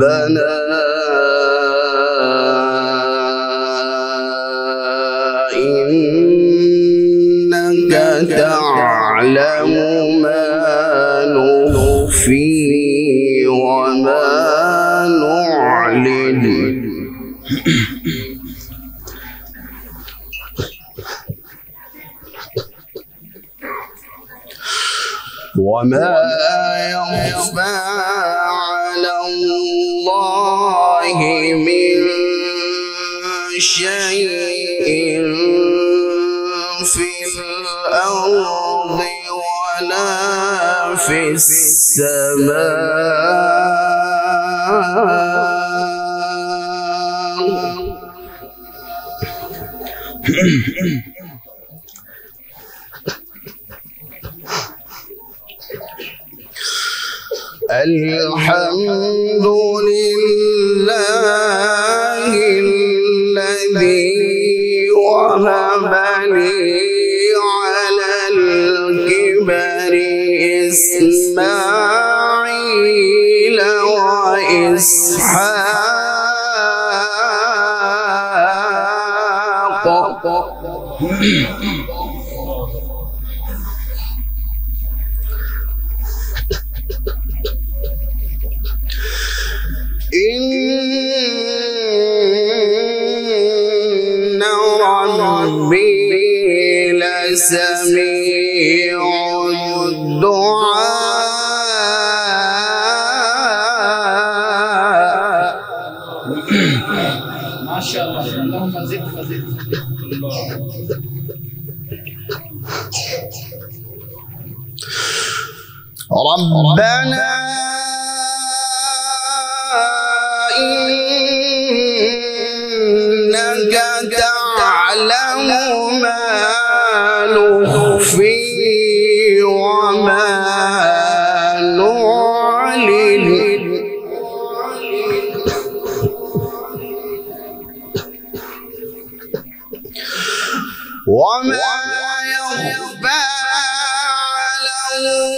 ربنا. إنك تعلم ما نخفي وما نعلن. وما يخفى الله من شيء في الأرض ولا في السماء. الحمد لله الذي وهب لي على الكبر إسماعيل وإسحاق. إن ربي لسميع الدعاء. ما شاء الله اللهم زد فزد ربنا إنك تعلم ما نخفي وما نعلن. وما يخفى على الله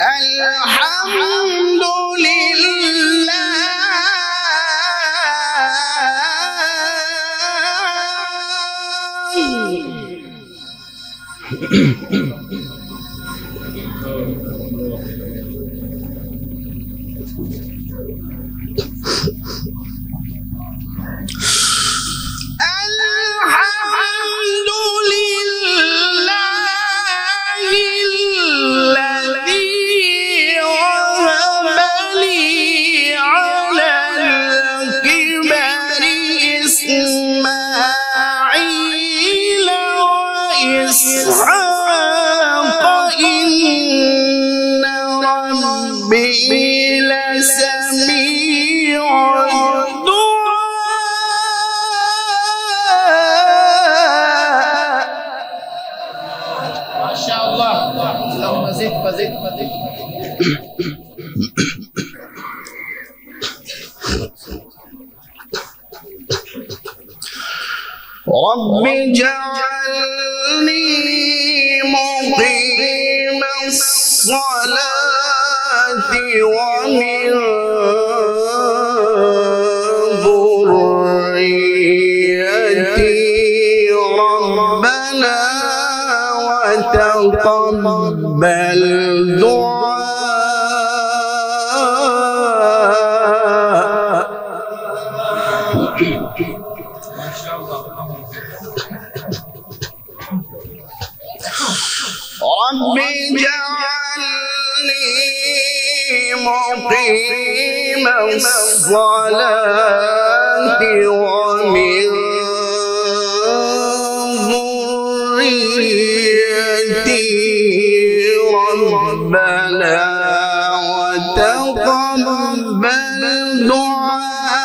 الحمد لله. رب اجعلني مقيم الصلاة ومن ذريتي ربنا وتقبل دعاء. ربنا وتقبل دعاء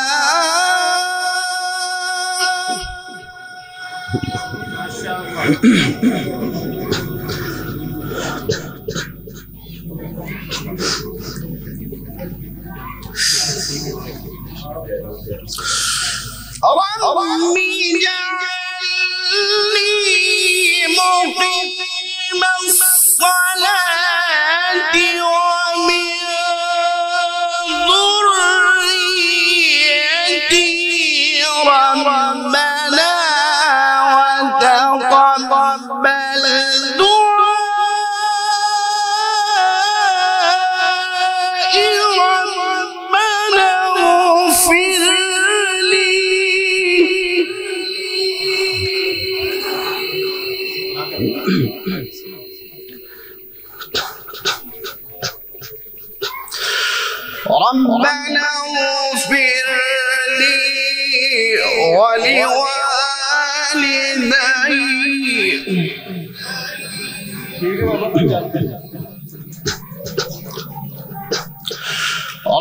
رب اجعلني مقيم الصلاة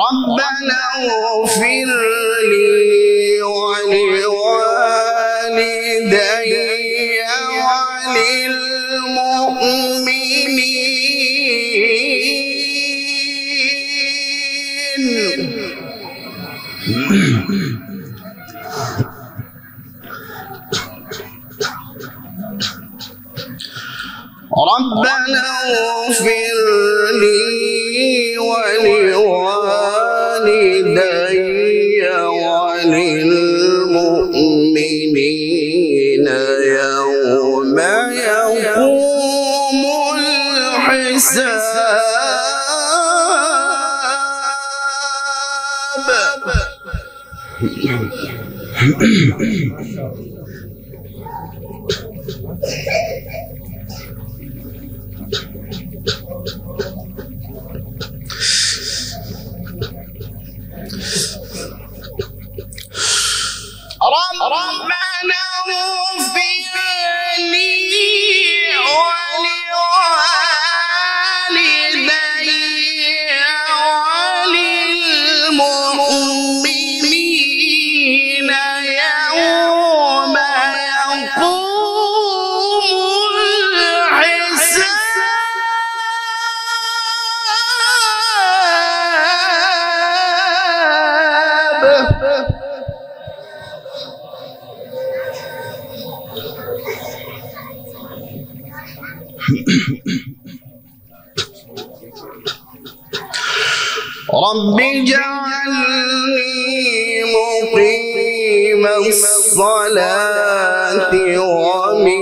ربنا اغفر لي ولوالدي وللمؤمنين. ربنا اغفر لي ولوالدي وللمؤمنين يوم يقوم الحساب. رب اجعلني مقيم الصلاة ومن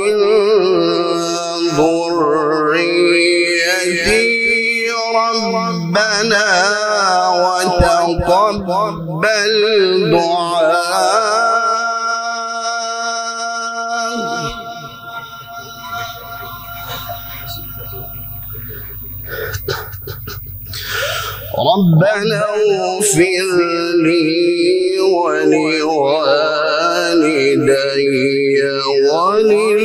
ربنا اغفر لي ولوالدي وللمؤمنين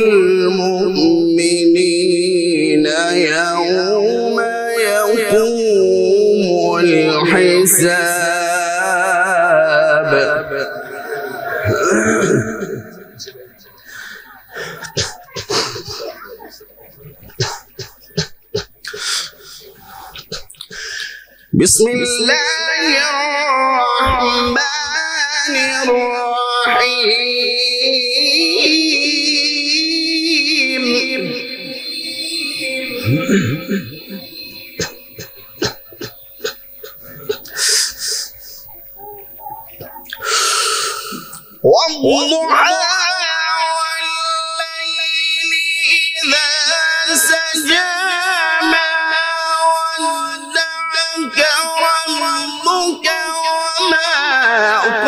بسم الله الرحمن الرحيم. والضحى والليل إذا سجى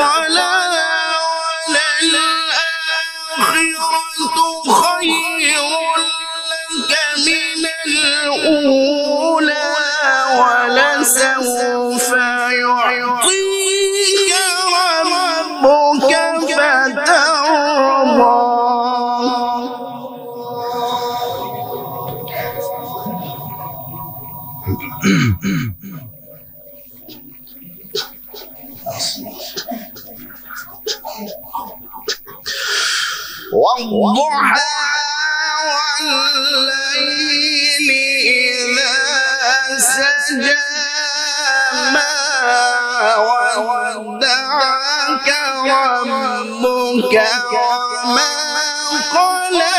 قلى وللآخرة خير لك من الأولى ولسوف يعطيك ربك فترضى والضحى والليل إذا سجى ما ودعك ربك وما قلى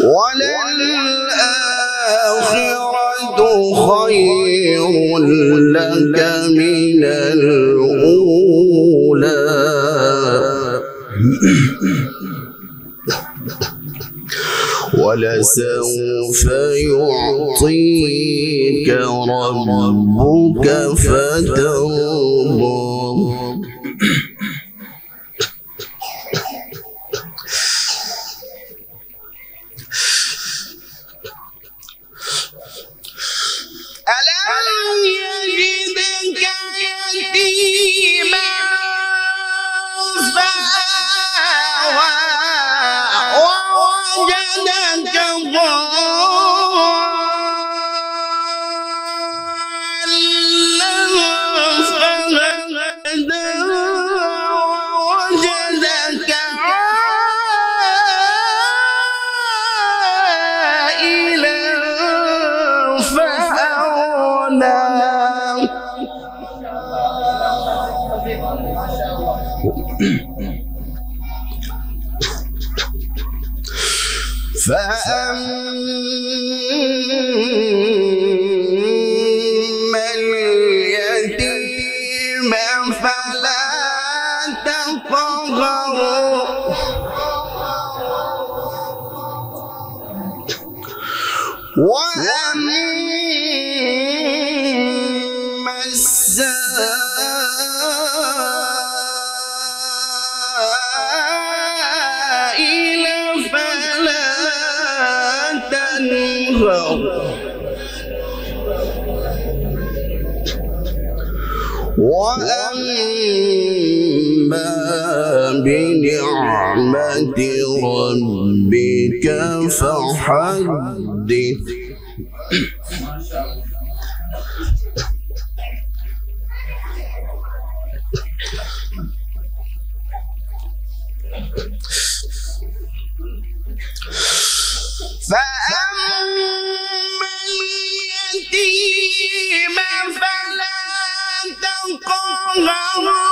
وللآخرة خير لك من الأولى ولسوف يعطيك ربك فترضى. فأما اليتيم فلا تقهر وأما وأما بنعمة ربك فحدث. تقهر وأما